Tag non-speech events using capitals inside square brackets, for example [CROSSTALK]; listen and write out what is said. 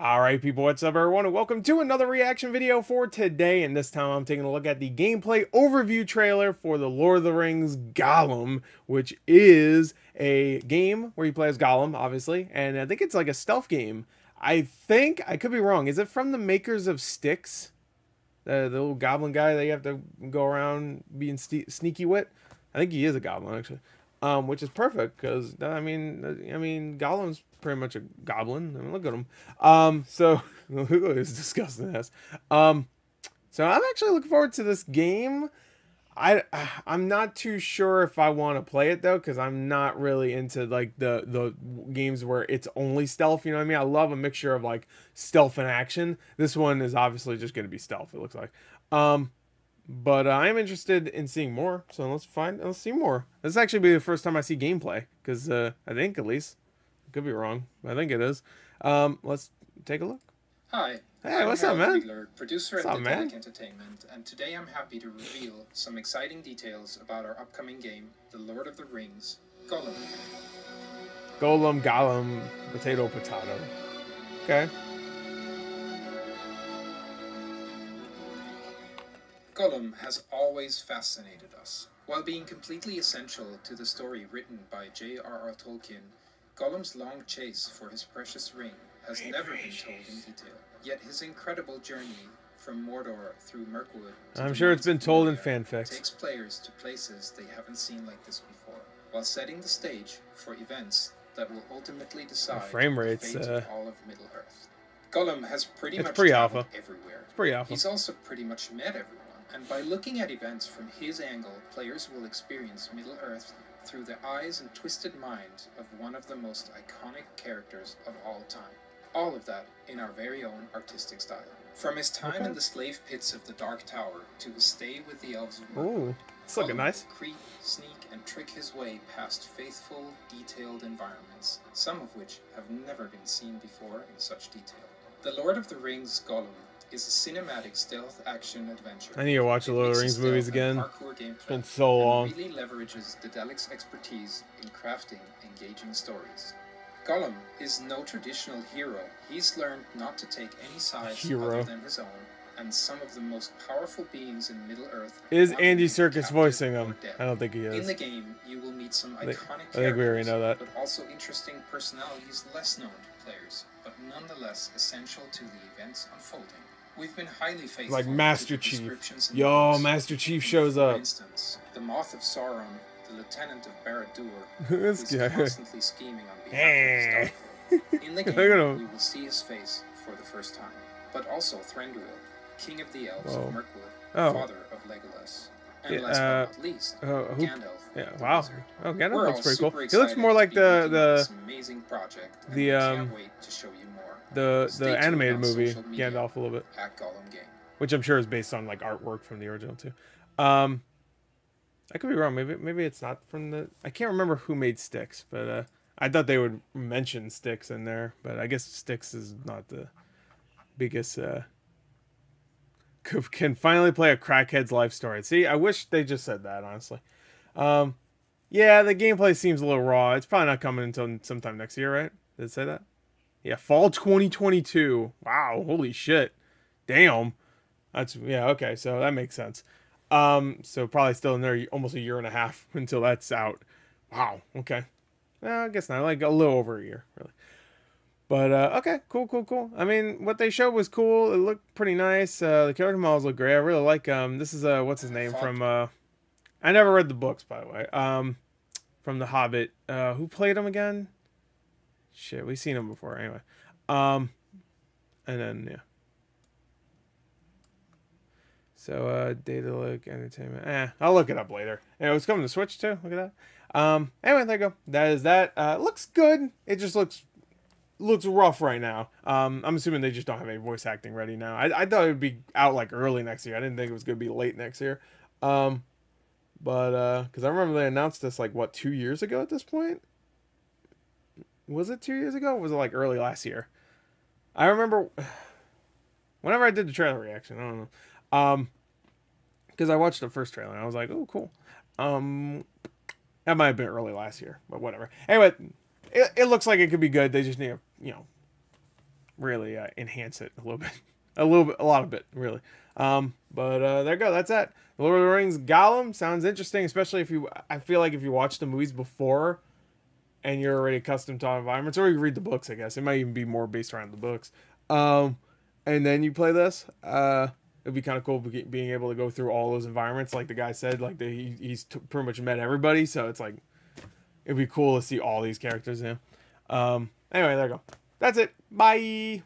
Alright people, what's up everyone and welcome to another reaction video for today and this time I'm taking a look at the gameplay overview trailer for the Lord of the Rings Gollum which is a game where you play as Gollum obviously and I think it's like a stealth game. I think, I could be wrong, is it from the makers of Styx? The, the little goblin guy that you have to go around being sneaky with? I think he is a goblin actually um, which is perfect because I mean, I mean, Gollum's pretty much a goblin. I mean, look at him. Um, so [LAUGHS] is disgusting ass. Um, so I'm actually looking forward to this game. I [SIGHS] I'm not too sure if I want to play it though because I'm not really into like the the games where it's only stealth. You know what I mean? I love a mixture of like stealth and action. This one is obviously just going to be stealth. It looks like. Um, but uh, I am interested in seeing more, so let's find let's see more. This actually be the first time I see gameplay, because uh, I think at least could be wrong. I think it is. Um, let's take a look. Hi. Hey, I'm what's Harold up, man? Producer what's at up, man? Entertainment, and today I'm happy to reveal some exciting details about our upcoming game, The Lord of the Rings, Gollum. Golem, Gollum, potato, potato. Okay. Gollum has always fascinated us. While being completely essential to the story written by J.R.R. Tolkien, Gollum's long chase for his precious ring has never been told in detail. Yet his incredible journey from Mordor through Mirkwood I'm sure it's been told in fanfics. takes players to places they haven't seen like this before, while setting the stage for events that will ultimately decide the frame rates uh, all of Middle Earth. Gollum has pretty it's much pretty alpha. everywhere. It's pretty alpha. He's also pretty much met everyone and by looking at events from his angle, players will experience Middle-earth through the eyes and twisted mind of one of the most iconic characters of all time. All of that in our very own artistic style. From his time okay. in the slave pits of the Dark Tower to his stay with the elves of Ooh, it's looking nice. Creep, sneak, and trick his way past faithful, detailed environments, some of which have never been seen before in such detail. The Lord of the Rings Gollum is a cinematic stealth action adventure. I need to watch the Lord of the Rings movies again. It's been so long. really leverages Daedalic's expertise in crafting engaging stories. Gollum is no traditional hero. He's learned not to take any sides hero. other than his own, and some of the most powerful beings in Middle Earth. Is Andy Serkis voicing him? I don't think he is. In the game, you will meet some iconic I think, I think we already know that. but also interesting personalities less known to players, but nonetheless essential to the events unfolding. We've been highly faithful like Master Chief. Yo, Master Chief shows up. For instance, the Mouth of Sauron, the Lieutenant of Barad-dûr, [LAUGHS] this guy. constantly scheming on behalf of his [LAUGHS] In the game, we will see his face for the first time, but also Thranduil, King of the Elves Whoa. of Mirkwood, oh. father of Legolas, and yeah, last uh, but not least, uh, who, Gandalf. Yeah, wow. Wizard. Oh, Gandalf We're looks pretty cool. He looks more like the the amazing project. The um the the animated movie Gandalf a little bit, which I'm sure is based on like artwork from the original too. Um, I could be wrong. Maybe maybe it's not from the. I can't remember who made Styx, but uh, I thought they would mention Styx in there. But I guess Styx is not the biggest. Uh, can finally play a crackhead's life story. See, I wish they just said that honestly. Um, yeah, the gameplay seems a little raw. It's probably not coming until sometime next year, right? Did it say that? Yeah, fall 2022. Wow, holy shit. Damn. That's yeah, okay, so that makes sense. Um, so probably still in there almost a year and a half [LAUGHS] until that's out. Wow, okay. Well, I guess not, like a little over a year, really. But uh, okay, cool, cool, cool. I mean, what they showed was cool. It looked pretty nice. Uh, the character models look great. I really like um. This is uh, what's his name from uh, I never read the books by the way. Um, from The Hobbit. Uh, who played him again? Shit, we've seen him before anyway. Um, and then yeah. So uh, Daedalic Entertainment. Eh, I'll look it up later. And it was coming to Switch too. Look at that. Um, anyway, there you go. That is that. Uh, looks good. It just looks looks rough right now. Um, I'm assuming they just don't have any voice acting ready now. I, I thought it would be out like early next year. I didn't think it was gonna be late next year. Um, but uh, because I remember they announced this like what two years ago at this point was it two years ago? was it like early last year? I remember [SIGHS] whenever I did the trailer reaction. I don't know, um, because I watched the first trailer and I was like, oh, cool. Um, that might have been early last year, but whatever. Anyway, it, it looks like it could be good. They just need to, you know, really uh, enhance it a little bit, [LAUGHS] a little bit, a lot of bit, really. Um, but uh, there you go. That's it. Lord of the Rings Gollum sounds interesting, especially if you. I feel like if you watch the movies before, and you're already accustomed to environments, or you read the books. I guess it might even be more based around the books. Um, and then you play this. Uh, it'd be kind of cool being able to go through all those environments, like the guy said. Like the, he, he's pretty much met everybody, so it's like it'd be cool to see all these characters now. Um, anyway, there you go. That's it. Bye.